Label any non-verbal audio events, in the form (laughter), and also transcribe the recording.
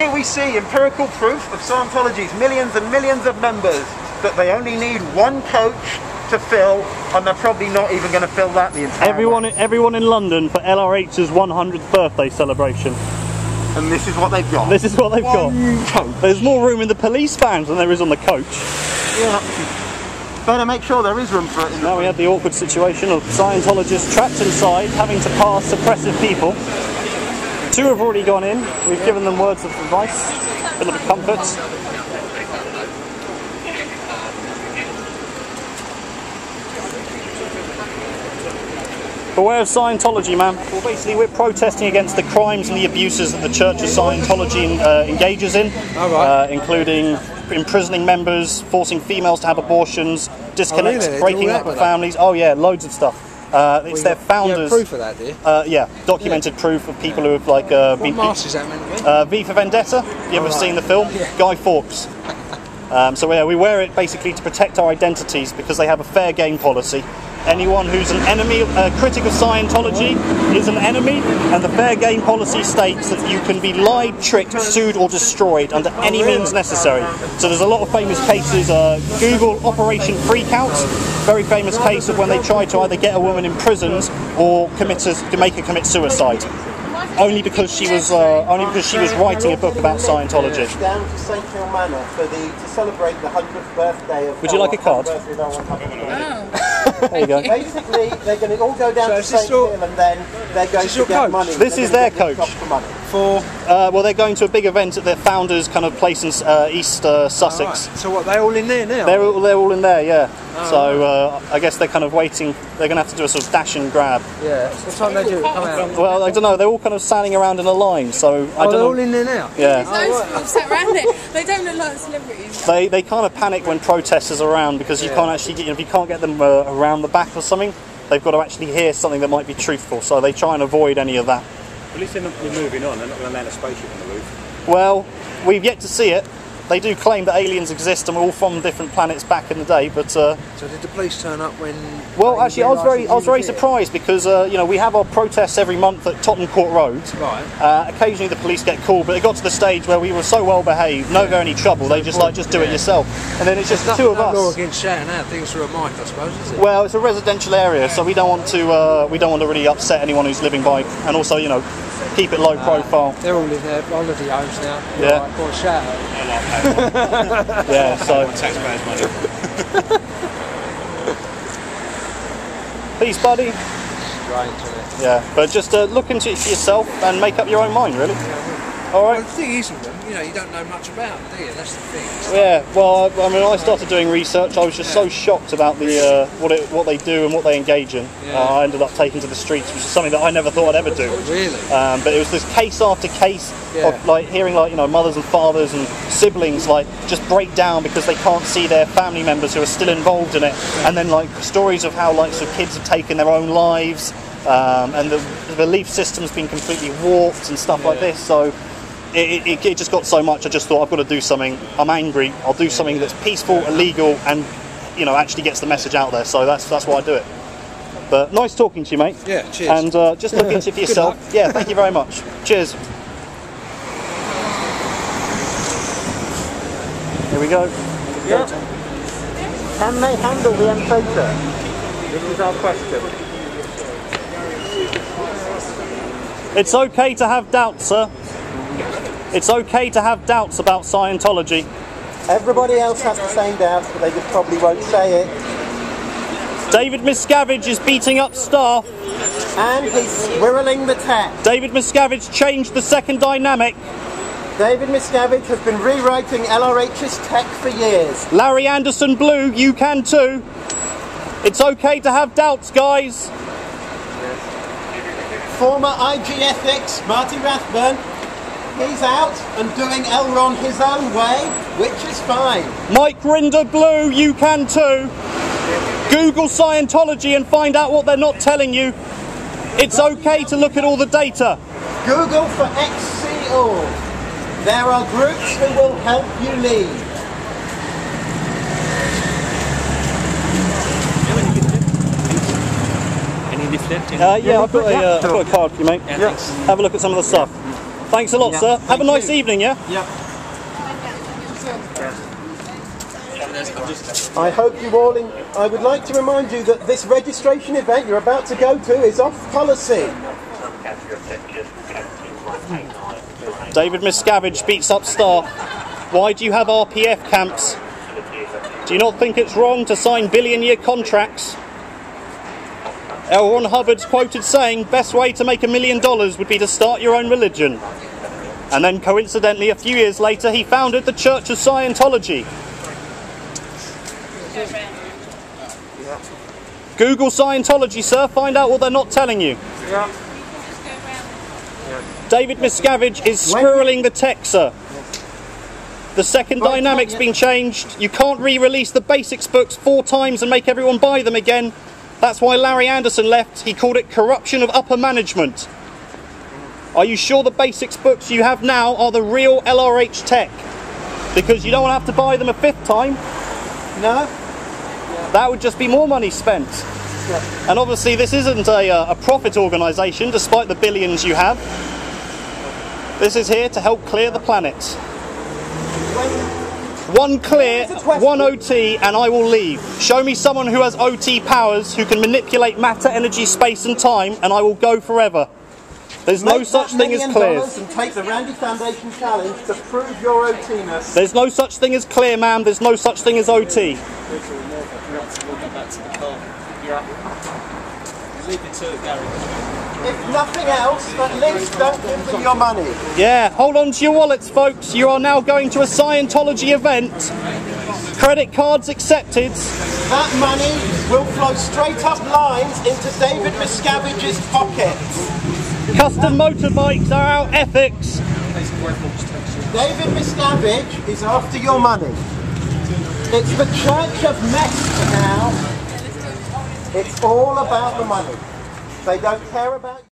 Here we see empirical proof of Scientology's millions and millions of members that they only need one coach to fill, and they're probably not even going to fill that the entire Everyone, way. everyone in London for LRH's 100th birthday celebration. And this is what they've got. This is what they've got. Coach. There's more room in the police vans than there is on the coach. Yeah. Better make sure there is room for it. In Now we had the awkward situation of Scientologists trapped inside, having to pass suppressive people. Two have already gone in. We've given them words of advice, a little bit of comfort. Beware of Scientology, man. Well, basically, we're protesting against the crimes and the abuses that the Church of Scientology uh, engages in, uh, including imprisoning members, forcing females to have abortions, disconnects, Oh, really? Breaking up families. Oh yeah, loads of stuff. Uh, it's Well, their founders. have proof of that, do? Uh, yeah, documented proof of people who have like uh, What been. is that meant to be? Uh, v for Vendetta. You ever Alright. seen the film? Yeah. Guy Fawkes. (laughs) Um, so yeah, we wear it basically to protect our identities because they have a fair game policy. Anyone who's an enemy, a critic of Scientology, is an enemy, and the fair game policy states that you can be lied, tricked, sued, or destroyed under any means necessary. So there's a lot of famous cases. Uh, Google Operation Freakout, very famous case of when they tried to either get a woman imprisoned or commit to, to make her commit suicide only because she was uh, only because she was writing a book about Scientology. Down to St Hill Manor for the to celebrate the hundredth birthday of. Would you like a card? Anniversary of L100. Oh, There you go. Basically, they're going to all go down So to St your- Hill and then they're going to get coach? money. This They're is their coach. For money. For Uh, well, they're going to a big event at their founders' kind of place in uh, East uh, Sussex. Right. So what? They all in there now? They're all, they're all in there, yeah. so uh, I guess they're kind of waiting. They're going to have to do a sort of dash and grab. yeah. It's what time they do? Come out. Well, I don't know. They're all kind of standing around in a line. So I Oh, don't they're know. all in there now. yeah. there's loads of sat around it. They don't look like celebrities. They, they kind of panic when protesters are around because you Yeah. can't actually get, if you can't get them uh, around the back or something, they've got to actually hear something that might be truthful. So they try and avoid any of that. At least they're not they're moving on. They're not going to land a spaceship on the roof. Well, we've yet to see it. They do claim that aliens exist and we're all from different planets back in the day, but uh, So did the police turn up when? well, actually, I was very, I was very surprised because uh, you know we have our protests every month at Tottenham Court Road. Right. Uh, occasionally, the police get called, but it got to the stage where we were so well behaved, never any trouble. They just like just do it yourself, and then it's just There's the two of no law us. against shouting out things through a mic, I suppose, is it? Well, it's a residential area, so we don't want to uh, we don't want to really upset anyone who's living by, and also you know keep it low profile. They're all in their holiday homes now. Yeah. Right, go on, shout out. (laughs) Yeah, so Taxpayers' money. (laughs) peace, buddy. Strange, isn't it? Yeah, but just uh, look into it for yourself and make up your own mind, really. All Well, the thing is with them, you know, you don't know much about do you? That's the thing. Yeah, well, I, I mean, I started doing research. I was just so shocked about the uh, what it, what they do and what they engage in. Yeah. Uh, I ended up taking to the streets, which is something that I never thought I'd ever do. Really? Um, but it was this case after case Yeah. of like hearing like you know mothers and fathers and siblings like just break down because they can't see their family members who are still involved in it, and then like stories of how like so kids have taken their own lives, um, and the, the belief system's been completely warped and stuff like this. So. It, it, it just got so much. I just thought I've got to do something. I'm angry. I'll do something that's peaceful, illegal, and you know actually gets the message out there. So that's that's why I do it. But nice talking to you, mate. Yeah, cheers. And uh, just look into (laughs) it for Good yourself. luck. Yeah, thank you very much. Cheers. Here we go. Yeah. Can they handle the M-Faker? This is our question. It's okay to have doubts, sir. It's okay to have doubts about Scientology. Everybody else has the same doubts, but they just probably won't say it. David Miscavige is beating up staff. And he's squirreling the tech. David Miscavige changed the second dynamic. David Miscavige has been rewriting LRH's tech for years. Larry Anderson blew, you can too. It's okay to have doubts, guys. Former IG Ethics, Marty Rathbun, he's out and doing Elron his own way, which is fine. Mike Rinder blew, you can too. Google Scientology and find out what they're not telling you. It's okay to look at all the data. Google for XC Org. There are groups who will help you lead. Any leaflet? Uh, yeah, I've got, a, uh, I've got a card for you, mate. Yeah, thanks. Have a look at some of the stuff. Thanks a lot, Yeah, sir. Have a nice you. evening, yeah? Yep. I hope you all. In, I would like to remind you that this registration event you're about to go to is off policy. David Miscavige beats up Star. Why do you have RPF camps? Do you not think it's wrong to sign billion year contracts? L. Ron Hubbard's quoted saying, best way to make a million dollars would be to start your own religion. And then coincidentally, a few years later, he founded the Church of Scientology. Google Scientology, sir, find out what they're not telling you. Yeah. David Miscavige is squirreling the tech, sir. The second Right, dynamic's yeah. been changed. You can't re-release the basics books four times and make everyone buy them again. That's why Larry Anderson left. He called it corruption of upper management. Are you sure the basics books you have now are the real LRH tech? Because you don't want to have to buy them a fifth time. No. That would just be more money spent. And obviously, this isn't a, uh, a profit organisation, despite the billions you have. This is here to help clear the planet. One clear, one OT, and I will leave. Show me someone who has OT powers who can manipulate matter, energy, space, and time, and I will go forever. There's no such thing as million clear. And take the Randi Foundation challenge to prove your OT-ness. There's no such thing as clear, ma'am. There's no such thing as OT. If nothing else, at least don't give them your money. Yeah, hold on to your wallets, folks. You are now going to a Scientology event. Credit cards accepted. That money will flow straight up lines into David Miscavige's pocket. Custom motorbikes are our ethics. David Miscavige is after your money. It's the Church of Mess now. It's all about the money. They don't care about